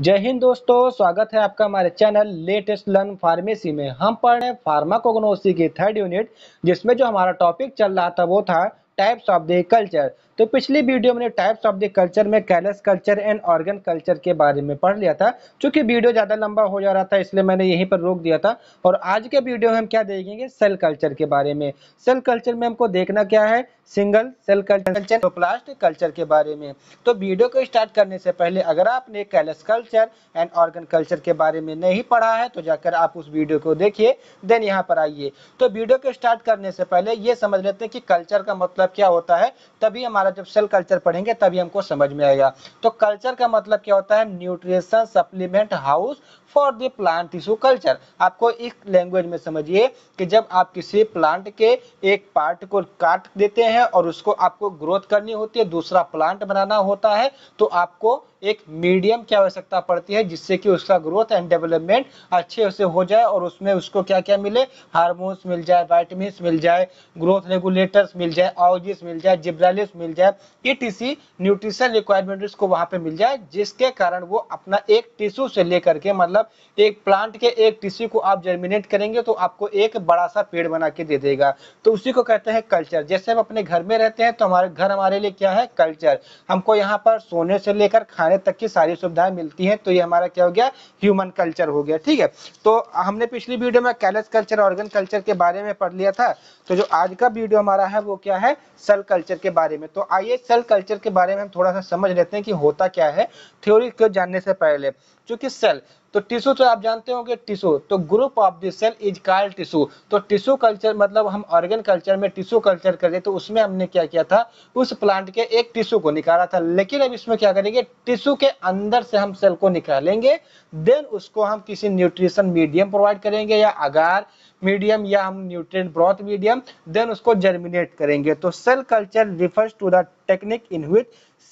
जय हिंद दोस्तों, स्वागत है आपका हमारे चैनल लेटेस्ट लर्न फार्मेसी में। हम पढ़ रहे हैं फार्माकोग्नोसी की थर्ड यूनिट जिसमें जो हमारा टॉपिक चल रहा था वो था टाइप्स ऑफ़ द कल्चर तो पिछली वीडियो में टाइप्स ऑफ़ द कल्चर में callus culture and organ culture के बारे में पढ़ लिया था क्योंकि वीडियो ज़्यादा लंबा हो जा रहा था, इसलिए मैंने यहीं पर रोक दिया था। और आज के वीडियो में हम क्या देखेंगे? सेल कल्चर के बारे में। सेल कल्चर में हमको देखना क्या है? Single cell culture plast culture के बारे में। तो वीडियो को स्टार्ट करने से पहले अगर आपने callus culture and organ culture के बारे में नहीं पढ़ा है तो जाकर आप उस वीडियो को देखिए, देन यहाँ पर आइए। तो वीडियो को स्टार्ट करने से पहले ये समझ लेते हैं कि कल्चर का मतलब क्या होता है। तभी हमारा जब सेल कल्चर पढ़ेंगे, तभी हमको समझ में आएगा। तो कल्चर का मतलब क्या होता है? Nutrition supplement house for the plant tissue culture. आपको इस लैंग्वेज में समझिए कि जब आप किसी प्लांट के एक पार्ट को काट देते हैं और उसको आपको ग्रोथ करनी होती है दूसरा प्लांट बनाना होता है तो आपको एक मीडियम की आवश्यकता पड़ती है जिससे कि उसका ग्रोथ एंड डेवलपमेंट अच्छे से हो जाए और उसमें उसको क्या क्या मिले? हार्मोन्स मिल जाए वाइटमिन मिल जाए ग्रोथ रेगुलेटर्स मिल जाए ऑजिस मिल जाए जिब्रालिस मिल जाए ई न्यूट्रिशन रिक्वायरमेंट को वहाँ पे मिल जाए, जिसके कारण वो अपना एक टिश्यू से लेकर के मतलब एक प्लांट के एक टिश्यू को आप जर्मिनेट करेंगे तो आपको एक बड़ा सा पेड़ बना के दे देगा। तो उसी को कहते हैं कल्चर जैसे हम अपने घर में रहते हैं तो हमारे घर हमारे लिए क्या है? कल्चर हमको यहाँ पर सोने से लेकर खाने तक की सारी सुविधाएँ मिलती हैं तो ये हमारा क्या हो गया? ह्यूमन कल्चर हो गया, ठीक है? तो हमने पिछली वीडियो में कैलस कल्चर, ऑर्गन कल्चर के बारे में पढ़ लिया था तो जो आज का वीडियो हमारा है, वो क्या है? सेल कल्चर के बारे में। तो आइए सेल कल्चर के बारे में हम थोड़ा सा समझ लेते हैं कि होता क्या है, थ्योरी को जानने से पहले। क्योंकि सेल तो टिश्यू तो आप जानते होंगे टिश्यू तो group of the cell is called tissue तो टिश्यू कल्चर मतलब हम ऑर्गन कल्चर में टिश्यू कल्चर कर रहे तो उसमें हमने क्या किया था? उस प्लांट के एक टिश्यू को निकाला था। लेकिन अब इसमें क्या करेंगे? टिश्यू के अंदर से हम सेल को निकालेंगे देन उसको हम किसी न्यूट्रिशन मीडियम प्रोवाइड करेंगे, या अगार मीडियम या हम न्यूट्रिएंट ब्रॉथ मीडियम देन उसको जर्मिनेट करेंगे। तो cell culture refers to the technique in which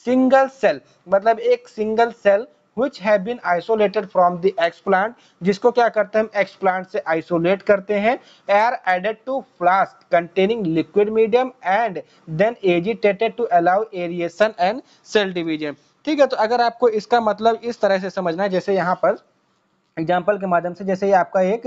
single cell मतलब एक single cell which have been isolated from the explant, जिसको क्या करते हैं हम एक्सप्लांट से आइसोलेट करते हैं, air added to flask containing liquid medium and then agitated to allow aeration and cell division. ठीक है तो अगर आपको इसका मतलब इस तरह से समझना है, जैसे यहाँ पर एग्ज़ाम्पल के माध्यम से, जैसे ये आपका एक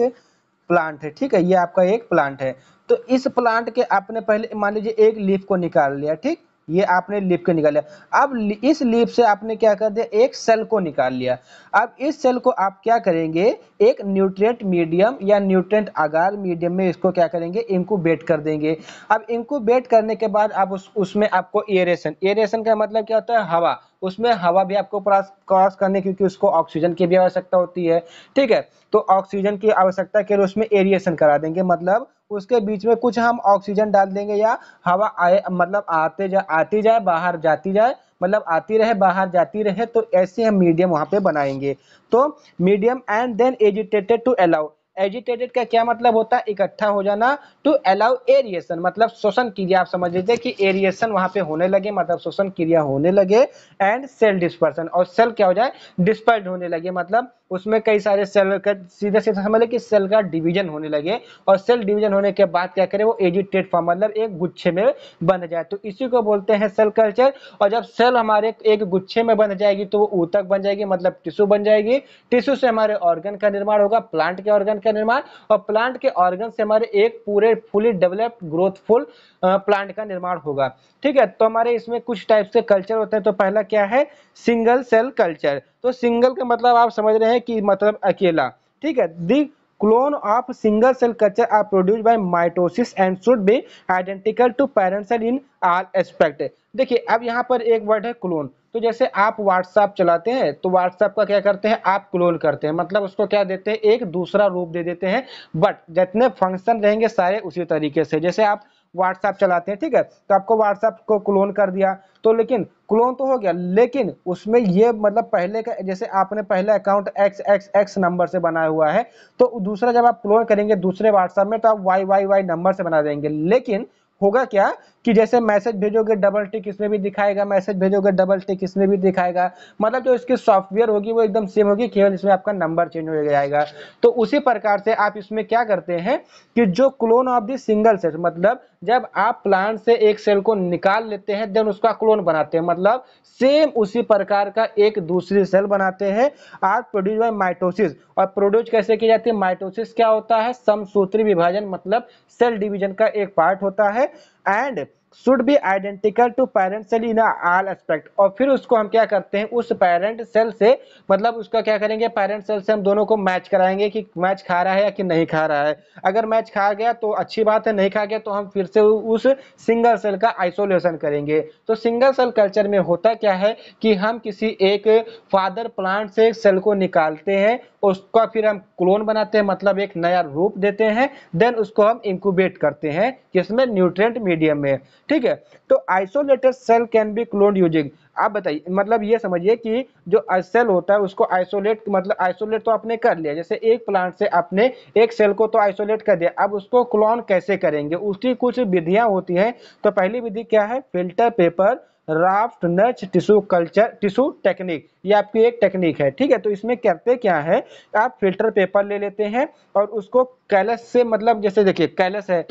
प्लांट है, ठीक है, ये आपका एक प्लांट है। तो इस प्लांट के आपने पहले, मान लीजिए एक लीफ को निकाल लिया, ठीक? ये आपने लिप के निकाल लिया। अब इस लिप से आपने क्या कर दिया? एक सेल को निकाल लिया। अब इस सेल को आप क्या करेंगे? एक न्यूट्रिएंट मीडियम या न्यूट्रिएंट आगार मीडियम में इसको क्या करेंगे? इंकुबेट कर देंगे। अब इंकुबेट करने के बाद आप उस उसमें आपको एरेशन। एरेशन का मतलब क्या होता है? हवा। उसमें हवा भी आपको क्रॉस करने, क्योंकि उसको ऑक्सीजन की भी आवश्यकता होती है। ठीक है? तो ऑक्सीजन की आवश्यकता के लिए उसमें एरिएशन करा देंगे। मतलब उसके बीच में कुछ हम ऑक्सीजन डाल देंगे या हवा आए मतलब आते जा, आती जाए, बाहर जाती जाए मतलब आती रहे, बाहर जाती रहे तो ऐसे हम मीडियम वहाँ पे बनाएँगे। तो medium and then agitated to allow agitated का क्या मतलब होता है? इकट्ठा हो जाना टू अलाउ एरिएशन मतलब शोषण क्रिया। आप समझ लीजिए कि एरिएशन वहाँ पे होने लगे मतलब शोषण क्रिया होने लगे एंड सेल डिस्पर्सन और सेल क्या हो जाए? डिस्पर्ड होने लगे मतलब उसमें कई सारे सेल का, सीधे सीधे समझ लें कि सेल का डिवीज़न होने लगे और सेल डिवीज़न होने के बाद क्या करें, वो एजिटेड फॉर्म मतलब एक गुच्छे में बन जाए। तो इसी को बोलते हैं सेल कल्चर। और जब सेल हमारे एक गुच्छे में बन जाएगी तो वो ऊतक बन जाएगी मतलब टिश्यू बन जाएगी। टिश्यू से हमारे ऑर्गन का निर्माण होगा प्लांट के ऑर्गन का निर्माण। और प्लांट के ऑर्गन से हमारे एक पूरे फुली डेवलप्ड ग्रोथफुल प्लांट का निर्माण होगा। ठीक है तो हमारे इसमें कुछ टाइप से कल्चर होते हैं। तो पहला क्या है? सिंगल सेल कल्चर तो सिंगल का मतलब आप समझ रहे हैं कि मतलब अकेला, ठीक है? दी clone of single cell culture are produced by mitosis and should be identical to parent cell in all aspect. देखिए, अब यहाँ पर एक वर्ड है क्लोन तो जैसे आप व्हाट्सएप चलाते हैं तो व्हाट्सएप का क्या करते हैं? आप क्लोन करते हैं। मतलब उसको क्या देते हैं? एक दूसरा रूप दे देते हैं। बट जितने फ़ंक्शन रहेंगे सारे उसी तरीके से। जैसे आप व्हाट्सएप चलाते हैं, ठीक है? तो आपको व्हाट्सएप को क्लोन कर दिया। तो लेकिन क्लोन तो हो गया, लेकिन उसमें ये मतलब पहले का, जैसे आपने पहले account X X X number से बनाया हुआ है तो दूसरा जब आप क्लोन करेंगे दूसरे व्हाट्सएप में तो आप वाई वाई वाई नंबर से बना देंगे। लेकिन होगा क्या कि जैसे मैसेज भेजोगे डबल टिक इसमें भी दिखाएगा, मैसेज भेजोगे डबल टिक इसमें भी दिखाएगा। मतलब जो इसकी सॉफ्टवेयर होगी, वो एकदम सेम होगी, केवल इसमें आपका नंबर चेंज हो जाएगा। तो उसी प्रकार से आप इसमें क्या करते हैं कि जो clone of the single set मतलब जब आप प्लांट से एक सेल को निकाल लेते हैं देन उसका क्लोन बनाते हैं। मतलब सेम उसी प्रकार का एक दूसरी सेल बनाते हैं आर प्रोड्यूस बाय माइटोसिस और प्रोड्यूस कैसे की जाती है? माइटोसिस क्या होता है? समसूत्री विभाजन मतलब सेल डिवीज़न का एक पार्ट होता है। And should be identical to parent cell in all aspect और फिर उसको हम क्या करते हैं? उस पेरेंट सेल से मतलब उसका क्या करेंगे? पेरेंट सेल से हम दोनों को मैच कराएँगे कि मैच खा रहा है या कि नहीं खा रहा है। अगर मैच खा गया तो अच्छी बात है, नहीं खा गया तो हम फिर से उस सिंगल सेल का आइसोलेशन करेंगे। तो सिंगल सेल कल्चर में होता क्या है कि हम किसी एक फादर प्लांट से सेल को निकालते हैं, उसका फिर हम क्लोन बनाते हैं मतलब एक नया रूप देते हैं देन उसको हम इंक्यूबेट करते हैं, जिसमें न्यूट्रिएंट मीडियम में ठीक है? तो isolated cell can be clone using आप बताइए मतलब ये समझिए कि जो सेल होता है, उसको आइसोलेट मतलब आइसोलेट तो आपने कर लिया। जैसे एक प्लांट से आपने एक सेल को तो आइसोलेट कर दिया। अब उसको क्लोन कैसे करेंगे? उसकी कुछ विधियाँ होती हैं। तो पहली विधि क्या है? Filter paper raft nurse tissue culture tissue technique ये आपकी एक टेक्निक है, ठीक है? तो इसमें करते क्या है? आप फ़िल्टर पेपर ले लेते हैं और उसको कैलस से मतलब जैसे देखिए कैलस है।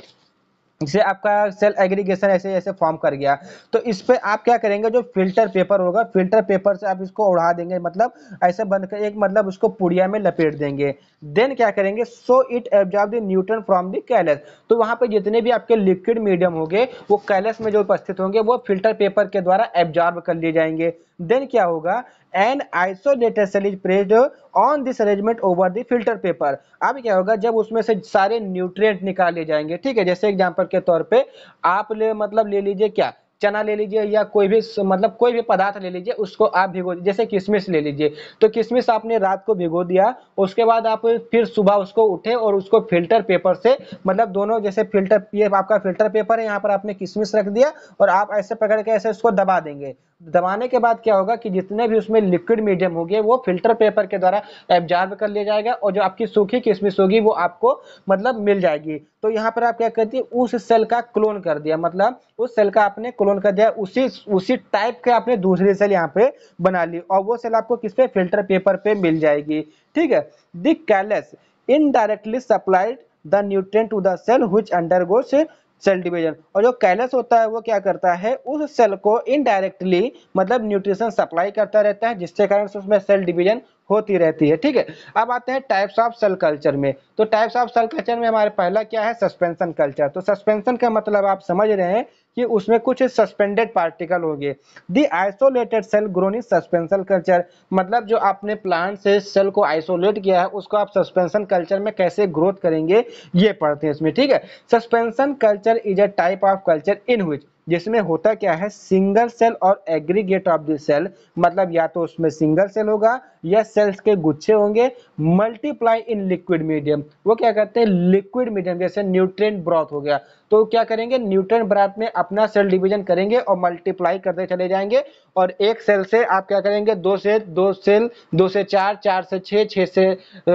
जैसे आपका सेल एग्रीगेशन ऐसे ऐसे फॉर्म कर गया। तो इस पर आप क्या करेंगे, जो फ़िल्टर पेपर होगा फ़िल्टर पेपर से आप इसको उड़ा देंगे मतलब ऐसे बंद कर, एक मतलब उसको पुड़िया में लपेट देंगे। देन क्या करेंगे so it absorb the nutrient from the callus तो वहाँ पे जितने भी आपके लिक्विड मीडियम होंगे, वो कैलस में जो उपस्थित होंगे, वो फ़िल्टर पेपर के द्वारा एब्जॉर्ब कर लिए जाएँगे। देन क्या होगा? An isolated cell is pressed on this arrangement over the filter paper अब क्या होगा? जब उसमें से सारे न्यूट्रिएंट निकाले जाएँगे, ठीक है? जैसे एग्जांपल के तौर पे आप ले मतलब ले लीजिए क्या? चना ले लीजिए या कोई भी मतलब कोई भी पदार्थ ले लीजिए, उसको आप भिगो, जैसे किशमिश ले लीजिए। तो किशमिश आपने रात को भिगो दिया, उसके बाद आप फिर सुबह उसको उठे और उसको फ़िल्टर पेपर से मतलब दोनों जैसे फ़िल्टर ये आपका फ़िल्टर पेपर है, यहाँ पर आपने किशमिश रख दिया और आप ऐसे पकड़ के ऐसे उसको दबा देंगे। दबाने के बाद क्या होगा कि जितने भी उसमें लिक्विड मीडियम होंगे, वो फ़िल्टर पेपर के द्वारा एब्जॉर्ब कर लिया जाएगा और जो आपकी सूखी किशमिश होगी, वो आपको मतलब मिल जाएगी। तो यहाँ पर आप क्या करती है, उस सेल का क्लोन कर दिया। मतलब उस सेल का आपने क्लोन कर दिया, उसी उसी टाइप के आपने दूसरी सेल यहाँ पे बना ली और वो सेल आपको किस पे? फ़िल्टर पेपर पे मिल जाएगी। ठीक है? The callus indirectly supplied the nutrient to the cell which undergoes cell division और जो कैलस होता है, वो क्या करता है, उस सेल को इनडायरेक्टली मतलब न्यूट्रिशन सप्लाई करता रहता है, जिसके कारण से उसमें सेल डिवीज़न होती रहती है। ठीक है? अब आते हैं टाइप्स ऑफ़ सेल कल्चर में। तो टाइप्स ऑफ़ सेल कल्चर में हमारे पहला क्या है? सस्पेंशन कल्चर तो सस्पेंशन का मतलब आप समझ रहे हैं कि उसमें कुछ सस्पेंडेड पार्टिकल हो गए the isolated cell grown in suspension culture मतलब जो आपने प्लांट से सेल को आइसोलेट किया है, उसको आप सस्पेंशन कल्चर में कैसे ग्रोथ करेंगे, ये पढ़ते हैं इसमें, ठीक है? Suspension culture is a type of culture in which जिसमें होता क्या है सिंगल सेल और एग्रीगेट ऑफ़ द सेल मतलब या तो उसमें सिंगल सेल होगा या सेल्स के गुच्छे होंगे मल्टीप्लाई इन लिक्विड मीडियम वो क्या करते हैं लिक्विड मीडियम जैसे न्यूट्रिएंट ब्रॉथ हो गया। तो क्या करेंगे न्यूट्रन ब्रॉथ में अपना सेल डिवीज़न करेंगे और मल्टीप्लाई करते चले जाएँगे। और एक सेल से आप क्या करेंगे, दो से, दो सेल दो से चार चार से छः छः से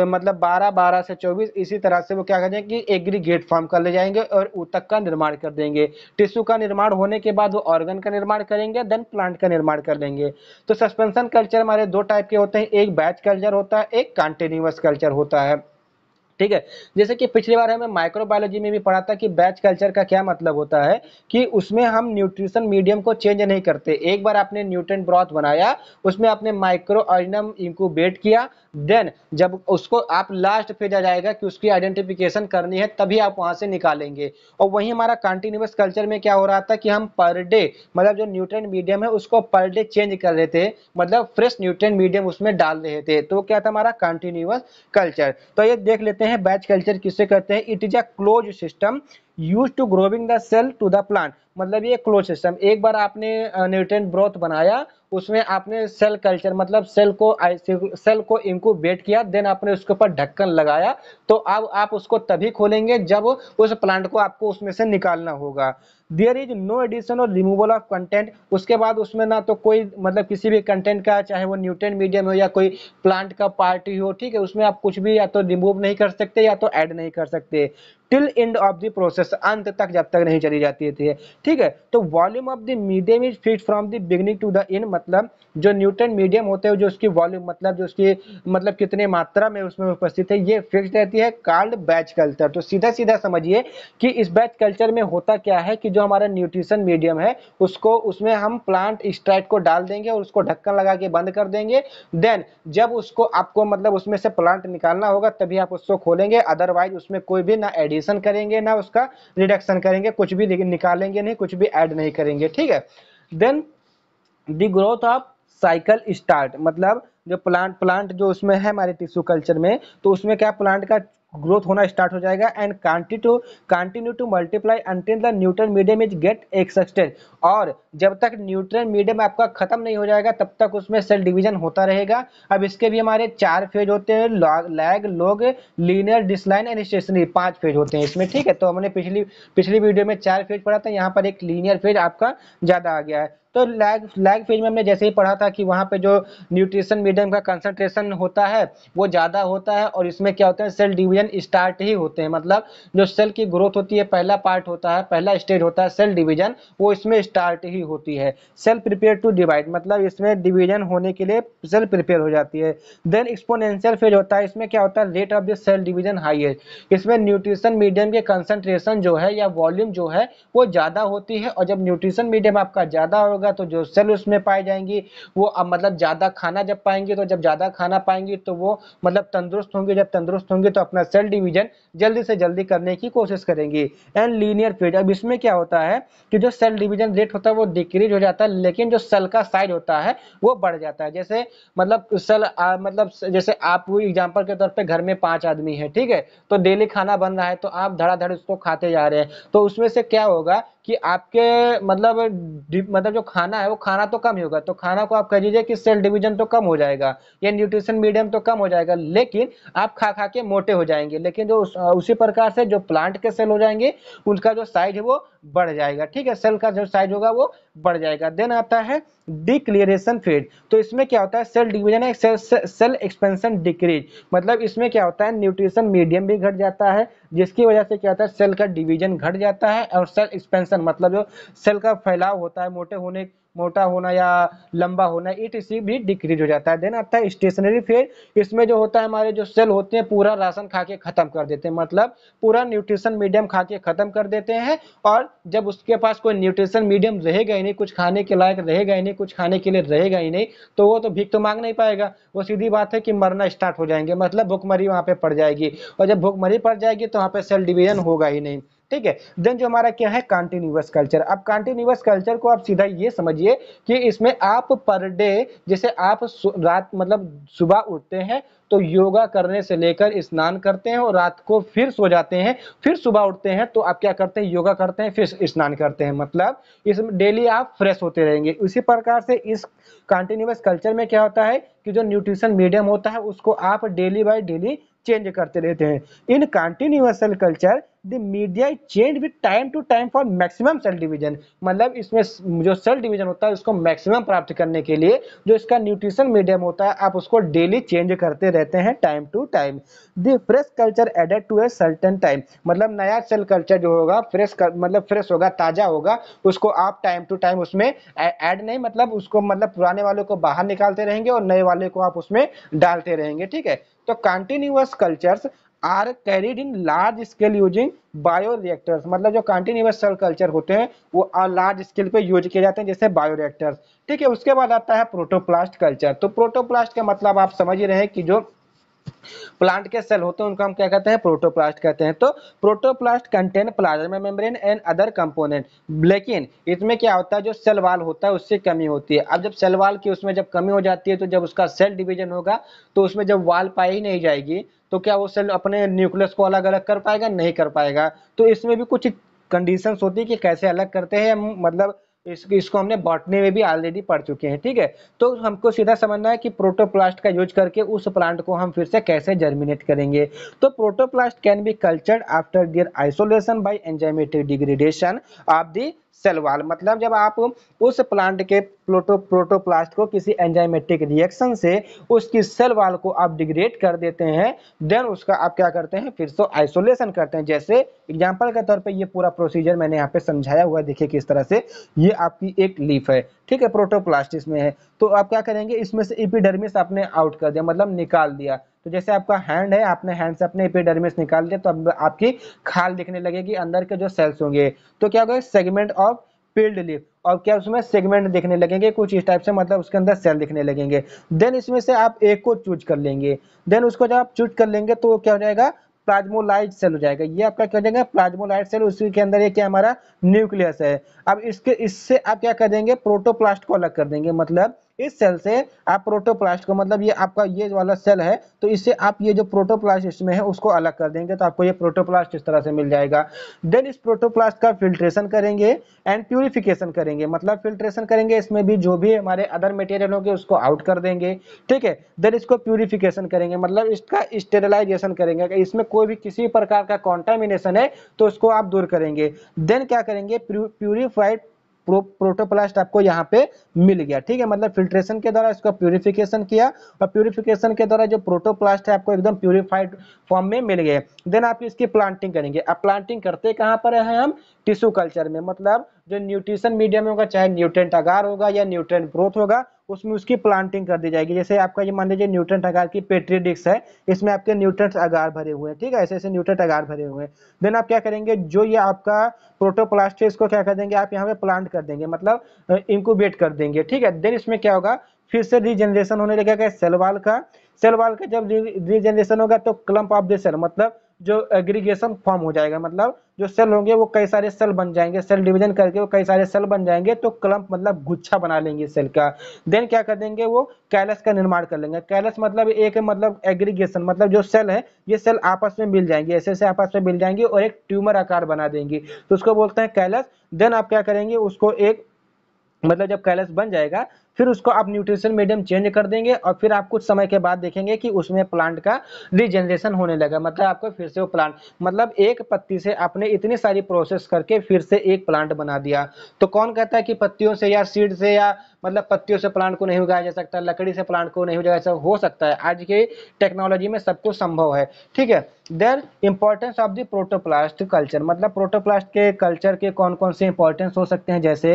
मतलब बारह बारह से चौबीस, इसी तरह से वो क्या करेंगे एग्रीगेट फॉर्म कर ले जाएँगे और ऊतक का निर्माण कर देंगे। टिश्यू का निर्माण होने के बाद वो ऑर्गन का निर्माण करेंगे देन प्लांट का निर्माण कर लेंगे तो सस्पेंशन कल्चर हमारे दो टाइप के होते हैं, एक बैच कल्चर होता है, एक कॉन्टिन्यूस कल्चर होता है। ठीक है? जैसे कि पिछली बार हमें माइक्रोबायोलॉजी में भी पढ़ा था कि बैच कल्चर का क्या मतलब होता है कि उसमें हम न्यूट्रिशन मीडियम को चेंज नहीं करते। एक बार आपने न्यूट्रन ब्रॉथ बनाया, उसमें आपने माइक्रो ऑर्गेनम इंक्यूबेट किया देन जब उसको आप लास्ट फ़ेज़ आ जाएगा कि उसकी आइडेंटिफिकेशन करनी है, तभी आप वहाँ से निकालेंगे। और वही हमारा कंटिन्यूस कल्चर में क्या हो रहा था कि हम पर डे मतलब जो न्यूट्रन मीडियम है, उसको पर डे चेंज कर रहे थे मतलब फ्रेश न्यूट्रन मीडियम उसमें डाल रहे थे। तो क्या था हमारा कंटिन्यूस कल्चर तो ये देख लेते हैं बैच कल्चर किसे कहते हैं? It is a close system use to growing the cell to the plant. मतलब ये क्लोज सिस्टम। एक बार आपने न्यूट्रिएंट ब्रोथ बनाया, उसमें आपने सेल कल्चर मतलब सेल को सेल को इंक्यूबेट किया, देन आपने उसके ऊपर ढक्कन लगाया तो अब आप उसको तभी खोलेंगे जब उस प्लांट को आपको उसमें से निकालना होगा। देयर इज़ नो एडिशन और रिमूवल ऑफ़ कंटेंट उसके बाद उसमें ना तो कोई मतलब किसी भी कंटेंट का, चाहे वो न्यूट्रेंट मीडियम हो या कोई प्लांट का पार्टी हो, ठीक है, उसमें आप कुछ भी या तो रिमूव नहीं कर सकते या तो ऐड नहीं कर सकते। Till end of the process अंत तक जब तक नहीं चली जाती थी ठीक है? तो volume of the medium is fix from the beginning to the end मतलब जो न्यूटन मीडियम होते हैं, जो उसकी वॉल्यूम मतलब जो उसकी मतलब कितने मात्रा में उसमें उपस्थित है, ये फिक्स रहती है कार्ड बैच कल्चर तो सीधा सीधा समझिए कि इस बैच कल्चर में होता क्या है कि जो हमारा न्यूट्रिशन मीडियम है, उसको, उसमें हम प्लांट स्ट्राइट को डाल देंगे और उसको ढक्कन लगा के बंद कर देंगे। देन जब उसको, आपको मतलब उसमें से प्लांट निकालना होगा, तभी आप उसको खोलेंगे अदरवाइज़ उसमें कोई भी ना एडिशन करेंगे, ना उसका रिडक्शन करेंगे, कुछ भी निकालेंगे नहीं, कुछ भी ऐड नहीं करेंगे, ठीक है? Then the growth of cycle start मतलब जो प्लांट प्लांट जो उसमें है हमारे टिश्यू कल्चर में तो उसमें क्या प्लांट का ग्रोथ होना स्टार्ट हो जाएगा and continue continue to multiply until the nutrient medium is get exhausted और जब तक न्यूट्रन मीडियम आपका खत्म नहीं हो जाएगा, तब तक उसमें सेल डिवीज़न होता रहेगा। अब इसके भी हमारे चार फ़ेज़ होते हैं lag log linear decline and stationary पाँच फ़ेज़ होते हैं इसमें, ठीक है? तो हमने पिछली पिछली वीडियो में चार फ़ेज़ पढ़ा था, यहाँ पर एक लीनियर फ़ेज़ आपका ज़्यादा आ गया है। तो लैग लैग फ़ेज़ में हमने जैसे ही पढ़ा था कि वहाँ पे जो न्यूट्रिशन मीडियम का कंसंट्रेशन होता है, वो ज़्यादा होता है और इसमें क्या होता है सेल डिवीज़न स्टार्ट ही होते हैं। मतलब जो सेल की ग्रोथ होती है, पहला पार्ट होता है, पहला स्टेज होता है सेल डिवीज़न वो इसमें स्टार्ट ही होती है। सेल प्रिपेयर टू डिवाइड मतलब इसमें डिवीज़न होने के लिए सेल प्रिपेयर हो जाती है। देन एक्सपोनेंशियल फ़ेज़ होता है, इसमें क्या होता है rate of the cell division high है। इसमें न्यूट्रिशन मीडियम के कंसनट्रेशन जो है या वॉल्यूम जो है, वो ज़्यादा होती है और जब न्यूट्रिशन मीडियम आपका ज़्यादा होगा होगा तो जो सेल उसमें पाई जाएँगी, वो अब मतलब ज़्यादा खाना जब पाएँगे तो जब ज़्यादा खाना पाएँगी तो वो मतलब तंदुरुस्त होंगे। जब तंदुरुस्त होंगे तो अपना सेल डिवीज़न जल्दी से जल्दी करने की कोशिश करेंगी। एंड लीनियर फ़ेज़ अब इसमें क्या होता है कि जो सेल डिवीज़न रेट होता है, वो डिक्रीज हो जाता है, लेकिन जो सेल का साइज़ होता है, वो बढ़ जाता है। जैसे मतलब सेल मतलब जैसे आप एग्ज़ाम्पल के तौर पर घर में पाँच आदमी है, ठीक है? तो डेली खाना बन रहा है तो आप धड़ाधड़ उसको खाते जा रहे हैं। तो उसमें से क्या होगा कि आपके मतलब मतलब जो खाना है वो खाना तो कम ही होगा। तो खाना को आप कह दीजिए कि सेल डिवीज़न तो कम हो जाएगा या न्यूट्रिशन मीडियम तो कम हो जाएगा लेकिन आप खा खा के मोटे हो जाएँगे। लेकिन जो उस, प्रकार से जो प्लांट के सेल हो जाएँगे उनका जो साइज़ है वो बढ़ जाएगा ठीक है? सेल का जो साइज़ होगा वो बढ़ जाएगा। देन आता है डिक्लियरेशन फ़ेज़ तो इसमें क्या होता है? सेल डिवीज़न है सेल, सेल एक्सपेंशन डिक्रीज मतलब इसमें क्या होता है? न्यूट्रिशन मीडियम भी घट जाता है जिसकी वजह से क्या होता है? सेल का डिवीज़न घट जाता है और सेल एक्सपेंशन मतलब जो सेल का फैलाव होता है मोटे होने मोटा होना या लंबा होना इट इसी भी डिक्रीज हो जाता है। देन आता है स्टेशनरी फ़ेज़ इसमें जो होता है, हमारे जो सेल होते हैं, पूरा राशन खा के खत्म कर देते हैं। मतलब पूरा न्यूट्रिशन मीडियम खा के खत्म कर देते हैं और जब उसके पास कोई न्यूट्रिशन मीडियम रहेगा ही नहीं, कुछ खाने के लायक रहेगा ही नहीं, कुछ खाने के लिए रहेगा ही नहीं तो वो तो भीख तो मांग नहीं पाएगा। वो सीधी बात है कि मरना स्टार्ट हो जाएँगे। मतलब भूखमरी वहाँ पे पड़ जाएगी। और जब भूखमरी पड़ जाएगी तो वहाँ पे सेल डिवीज़न होगा ही नहीं। ठीक है? देन जो हमारा क्या है? कंटिन्यूस कल्चर अब कॉन्टिन्यूस कल्चर को आप सीधा ये समझिए कि इसमें आप पर डे जैसे आप रात मतलब सुबह उठते हैं तो योगा करने से लेकर स्नान करते हैं और रात को फिर सो जाते हैं। फिर सुबह उठते हैं तो आप क्या करते हैं? योगा करते हैं, फिर स्नान करते हैं। मतलब इस डेली आप फ्रेश होते रहेंगे। इसी प्रकार से इस कॉन्टिन्यूस कल्चर में क्या होता है कि जो न्यूट्रिशन मीडियम होता है, उसको आप डेली बाय डेली चेंज करते रहते हैं। In continuous culture the media change with time to time for maximum cell division मतलब इसमें जो सेल डिवीज़न होता है, उसको मैक्सिमम प्राप्त करने के लिए जो इसका न्यूट्रिशन मीडियम होता है, आप उसको डेली चेंज करते रहते हैं time to time the fresh culture added to a certain time मतलब नया सेल कल्चर जो होगा फ्रेश मतलब फ्रेश होगा, ताज़ा होगा, उसको आप टाइम टू टाइम उसमें ऐड नहीं मतलब उसको मतलब पुराने वाले को बाहर निकालते रहेंगे और नए वाले को आप उसमें डालते रहेंगे, ठीक है? तो continuous cultures are carried in large scale using bioreactors मतलब जो कंटिन्यूस सेल कल्चर होते हैं, वो लार्ज स्केल पे यूज़ किए जाते हैं, जैसे बायोरिएक्टर्स। ठीक है, उसके बाद आता है प्रोटोप्लास्ट कल्चर। तो प्रोटोप्लास्ट का मतलब आप समझ ही रहे हैं कि जो प्लांट के सेल होते हैं, उनको हम क्या कहते हैं? प्रोटोप्लास्ट कहते हैं। तो protoplast contain plasma membrane and other component लेकिन इसमें क्या होता है? जो सेल वाल होता है, उससे कमी होती है। अब जब सेल वाल की उसमें जब कमी हो जाती है तो जब उसका सेल डिवीज़न होगा तो उसमें जब वाल पाई नहीं जाएगी तो क्या वो सेल अपने न्यूक्लियस को अलग अलग कर पाएगा? नहीं कर पाएगा। तो इसमें भी कुछ कंडीशंस होती है कि कैसे अलग करते हैं मतलब इस, इसको हमने बॉटनी में भी ऑलरेडी पढ़ चुके हैं ठीक है? तो हमको सीधा समझना है कि प्रोटोप्लास्ट का यूज़ करके उस प्लांट को हम फिर से कैसे जर्मिनेट करेंगे। तो protoplast can be cultured after their isolation by enzymatic degradation of the cell wall मतलब जब आप उस प्लांट के प्रोटो, प्रोटोप्लास्ट को एंजाइमेटिक एंजाइमेटिक रिएक्शन से उसकी सेल वाल को आप डिग्रेड कर देते हैं देन उसका आप क्या करते हैं, फिर से आइसोलेशन करते हैं। जैसे एग्जांपल के तौर पे ये पूरा प्रोसीजर मैंने यहाँ पे समझाया हुआ है, देखिए किस तरह से ये आपकी एक लीफ है। ठीक है, प्रोटोप्लास्ट इसमें है। तो आप क्या करेंगे, इसमें से इपीडर्मिस आपने आउट कर दिया मतलब निकाल दिया। तो जैसे आपका हैंड है, आपने हैंड से अपने एपिडर्मिस निकाल दिया तो आपकी खाल दिखने लगेगी, अंदर के जो सेल्स होंगे। तो क्या होगा सेगमेंट ऑफ़ फ़ील्ड लिप और क्या उसमें सेगमेंट देखने लगेंगे, कुछ इस टाइप से मतलब उसके अंदर सेल दिखने लगेंगे। देन इसमें से आप एक को चूज़ कर लेंगे। देन उसको जब आप चूज़ कर लेंगे तो क्या हो जाएगा? प्लाज्मोलाइट सेल हो जाएगा। ये आपका क्या हो जाएगा? प्लाज्मोलाइट सेल उसी के अंदर ये क्या हमारा न्यूक्लियस है। अब इसके, इससे आप क्या कर देंगे? प्रोटोप्लास्ट को अलग कर देंगे। मतलब इस सेल से आप प्रोटोप्लास्ट को मतलब ये आपका ये वाला सेल है तो इससे आप ये जो प्रोटोप्लास्ट इसमें है, उसको अलग कर देंगे तो आपको ये प्रोटोप्लास्ट इस तरह से मिल जाएगा। देन इस प्रोटोप्लास्ट का फिल्ट्रेशन करेंगे एंड प्यूरिफिकेशन करेंगे। मतलब फिल्ट्रेशन करेंगे, इसमें भी जो भी हमारे अदर मटेरियल होंगे, उसको आउट कर देंगे। ठीक है? देन इसको प्यूरिफिकेशन करेंगे। मतलब इसका स्टेरिलाइजेशन करेंगे। अगर इसमें कोई भी किसी प्रकार का कॉन्टामिनेशन है तो उसको आप दूर करेंगे। देन क्या करेंगे? प्यूरिफाइड प्रो, प्रोटोप्लास्ट आपको यहाँ पे मिल गया। ठीक है मतलब फिल्ट्रेशन के द्वारा इसका प्यूरिफिकेशन किया और प्यूरिफिकेशन के द्वारा जो प्रोटोप्लास्ट है आपको एकदम प्यूरिफाइड फॉर्म में मिल गया। देन आप इसकी प्लांटिंग करेंगे। अब प्लांटिंग करते कहाँ पर है हम? टिश्यू कल्चर में। मतलब जो न्यूट्रिशन मीडियम होगा चाहे न्यूट्रेंट अगार होगा या न्यूट्रेंट ग्रोथ होगा उसमें उसकी प्लांटिंग कर दी जाएगी। जैसे आपका ये मान लीजिए न्यूट्रेंट अगार की पेट्री डिस्क है, इसमें आपके न्यूट्रेंट अगार भरे हुए हैं, ठीक है? ऐसे ऐसे न्यूट्रेंट अगार भरे हुए हैं। देन आप क्या करेंगे? जो ये आपका प्रोटोप्लास्ट है, इसको क्या कर देंगे? आप यहाँ पे प्लांट कर देंगे मतलब इंक्यूबेट कर देंगे, ठीक है? देन इसमें क्या होगा? फिर से रीजनरेशन होने लगेगा सेलवाल का। सेलवाल का जब रीजनरेशन होगा तो क्लम्प ऑफ़ द सेल मतलब जो एग्रीगेशन फॉर्म हो जाएगा मतलब जो सेल होंगे वो कई सारे सेल बन जाएँगे सेल डिवीज़न करके वो कई सारे सेल बन जाएँगे तो क्लम्प मतलब गुच्छा बना लेंगे सेल का। देन क्या कर देंगे वो कैलस का निर्माण कर लेंगे। कैलस मतलब एक मतलब एग्रीगेशन मतलब जो सेल है, ये सेल आपस में मिल जाएँगे, ऐसे ऐसे आपस में मिल जाएँगे और एक ट्यूमर आकार बना देंगे। तो उसको बोलते हैं कैलस देन आप क्या करेंगे, उसको एक मतलब जब कैलस बन जाएगा फिर उसको आप न्यूट्रिशन मीडियम चेंज कर देंगे और फिर आप कुछ समय के बाद देखेंगे कि उसमें प्लांट का रीजनरेशन होने लगा। मतलब आपको फिर से वो प्लांट मतलब एक पत्ती से आपने इतनी सारी प्रोसेस करके फिर से एक प्लांट बना दिया। तो कौन कहता है कि पत्तियों से या सीड से या मतलब पत्तियों से प्लांट को नहीं उगाया जा सकता, लकड़ी से प्लांट को नहीं उगाया जा हो सकता है। आज के टेक्नोलॉजी में सब कुछ संभव है। ठीक है? Then importance of the protoplast culture मतलब प्रोटोप्लास्ट के कल्चर के कौन कौन से इंपॉर्टेंस हो सकते हैं? जैसे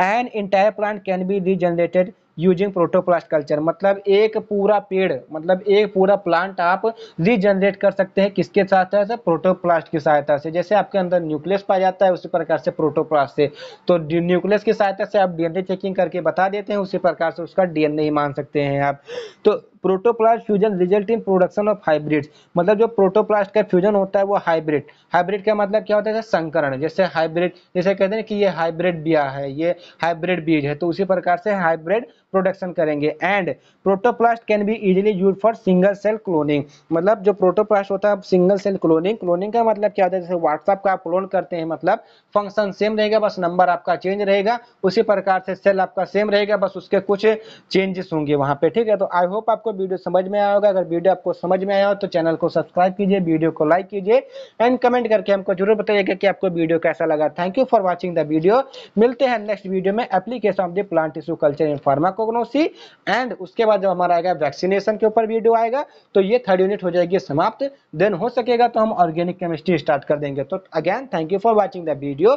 an entire plant can be regenerated using protoplast culture मतलब एक पूरा पेड़ मतलब एक पूरा प्लांट आप रीजनरेट कर सकते हैं किसके सहायता से? प्रोटोप्लास्ट की सहायता से। जैसे आपके अंदर न्यूक्लियस पाया जाता है, उसी प्रकार से प्रोटोप्लास्ट से। तो न्यूक्लियस की सहायता से आप डीएनए चेकिंग करके बता देते हैं, उसी प्रकार से उसका डीएनए ही मान सकते हैं आप। तो protoplast fusion result in production of hybrid मतलब जो प्रोटोप्लास्ट का फ्यूजन होता है वो हाइब्रिड हाइब्रिड का मतलब क्या होता है? संकरण. जैसे हाइब्रिड जैसे कहते हैं कि ये हाइब्रिड बिया है, ये हाइब्रिड बीज है तो उसी प्रकार से हाइब्रिड प्रोडक्शन करेंगे. And protoplast can be easily use for single cell cloning मतलब जो प्रोटोप्लास्ट होता है सिंगल सेल क्लोनिंग क्लोनिंग का मतलब क्या होता है? जैसे व्हाट्सएप का आप क्लोन करते हैं मतलब फ़ंक्शन सेम रहेगा, बस नंबर आपका चेंज रहेगा, उसी प्रकार से सेल आपका सेम रहेगा, बस उसके कुछ चेंजेस होंगे वहाँ पे. ठीक है? तो आई होप आपको वीडियो समझ में आया होगा। अगर वीडियो आपको समझ में आया हो तो चैनल को सब्सक्राइब कीजिए, वीडियो को लाइक कीजिए एंड कमेंट करके हमको ज़रूर बताइएगा कि आपको वीडियो कैसा लगा। Thank you for watching the video मिलते हैं नेक्स्ट वीडियो में। Application of the plant tissue culture in pharmacognosy and उसके बाद जब हमारा आएगा वैक्सीनेशन के ऊपर वीडियो आएगा तो ये थर्ड यूनिट हो जाएगी समाप्त। देन हो सकेगा तो हम ऑर्गेनिक केमिस्ट्री स्टार्ट कर देंगे। तो again thank you for watching the video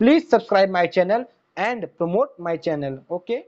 please subscribe my channel and promote my channel okay